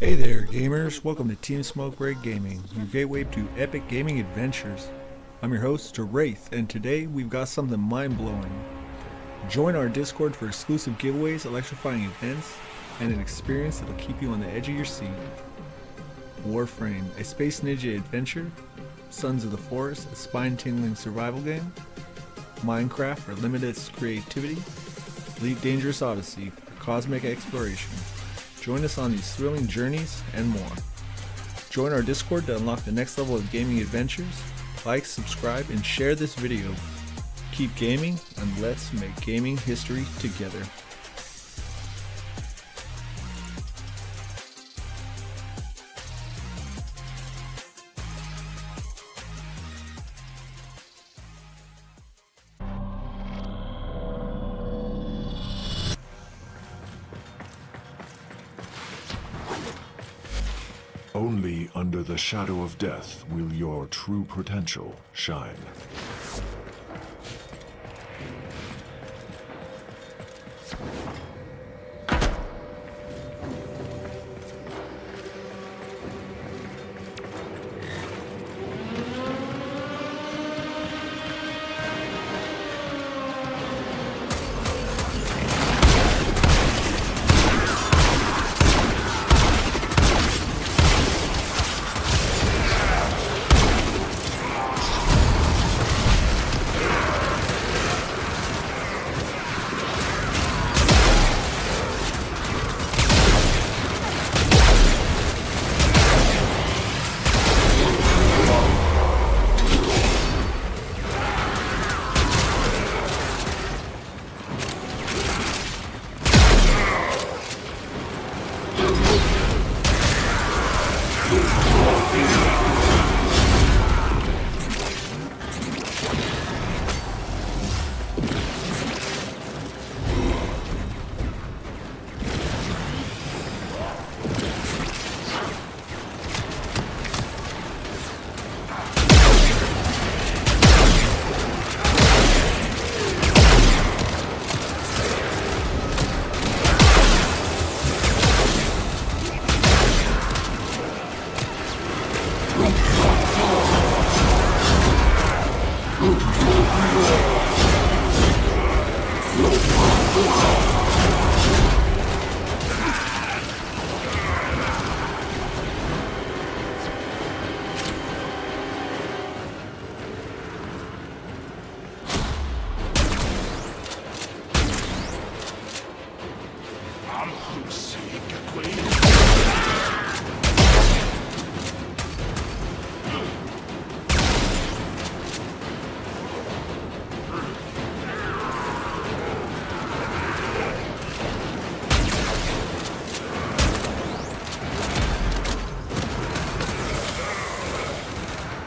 Hey there, gamers. Welcome to Team Smoke Break Gaming, your gateway to epic gaming adventures. I'm your host, Wraith, and today we've got something mind blowing. Join our Discord for exclusive giveaways, electrifying events, and an experience that'll keep you on the edge of your seat. Warframe, a space ninja adventure, Sons of the Forest, a spine tingling survival game, Minecraft for limited creativity, Elite Dangerous Odyssey for cosmic exploration. Join us on these thrilling journeys and more. Join our Discord to unlock the next level of gaming adventures. Like, subscribe, and share this video. Keep gaming, and let's make gaming history together. Under the shadow of death will your true potential shine.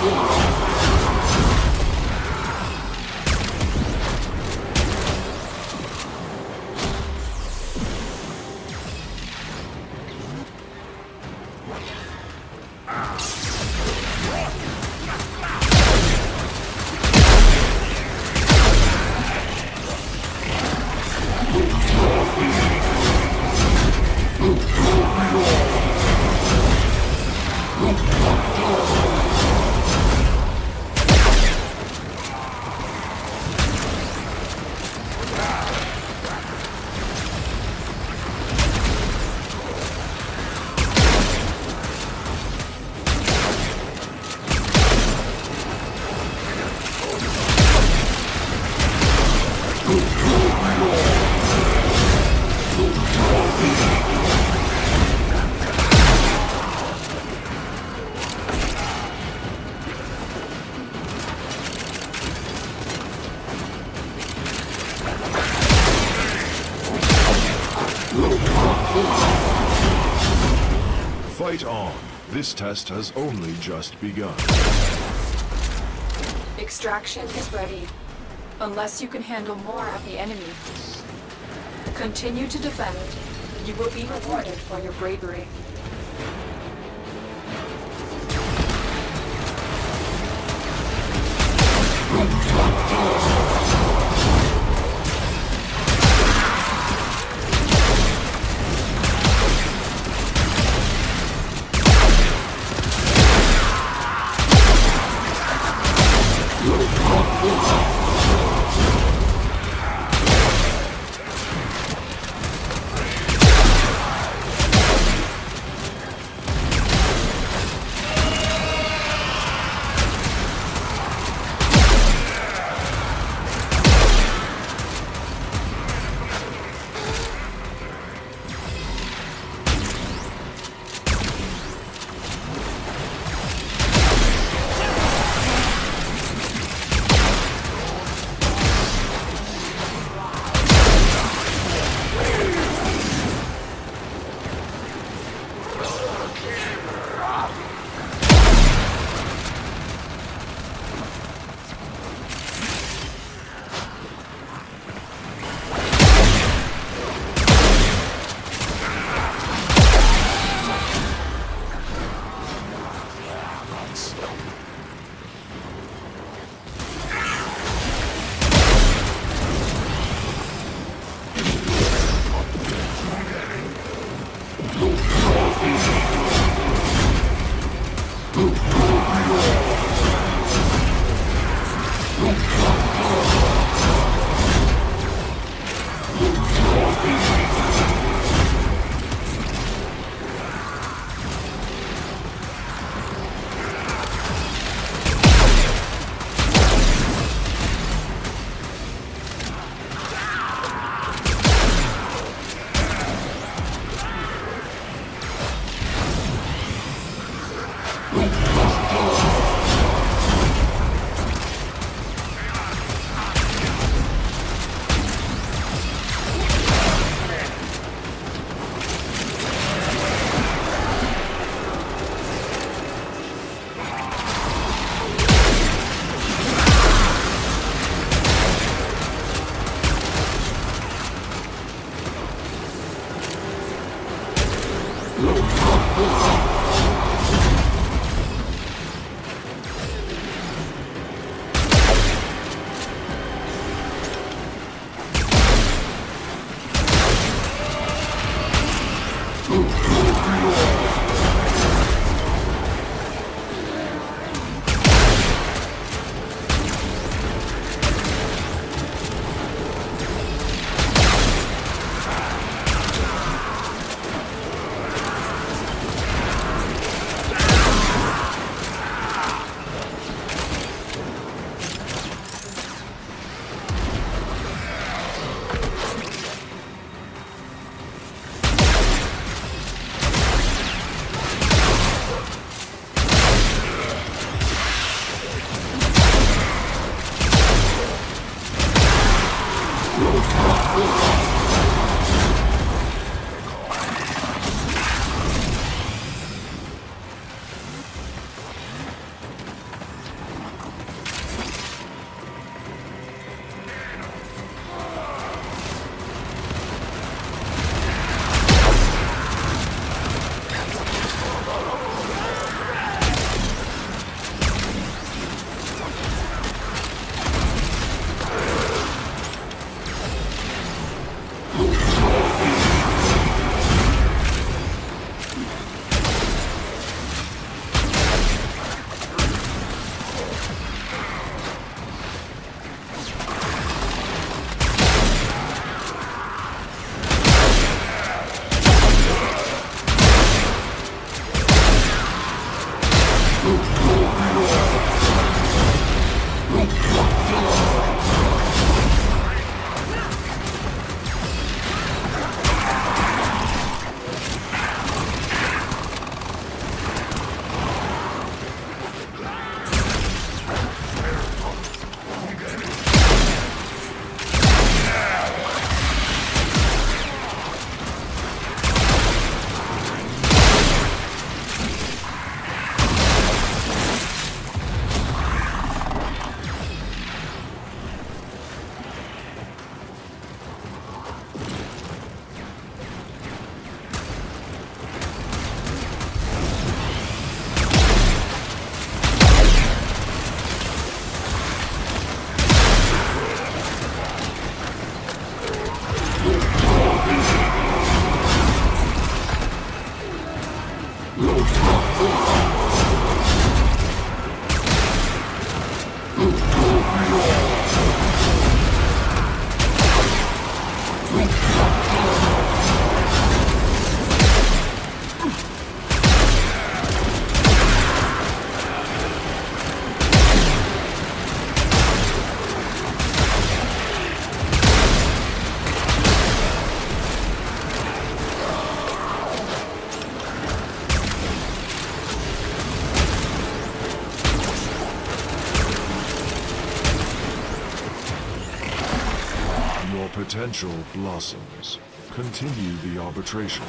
Oh, test has only just begun. Extraction is ready. Unless you can handle more of the enemy. Continue to defend. You will be rewarded for your bravery. Potential blossoms. Continue the arbitration.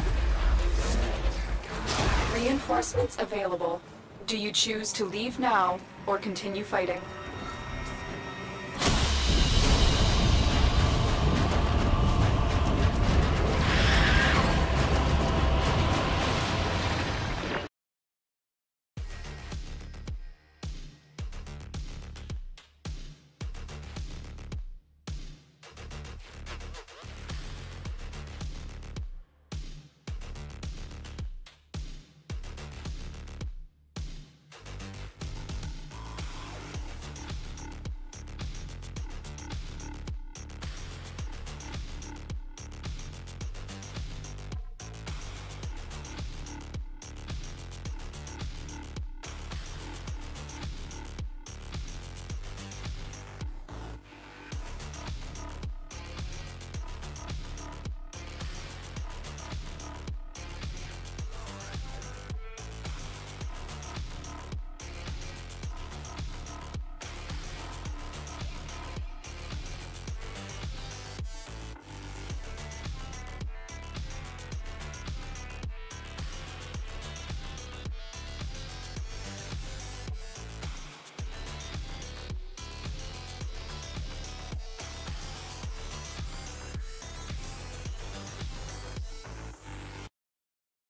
Reinforcements available. Do you choose to leave now or continue fighting?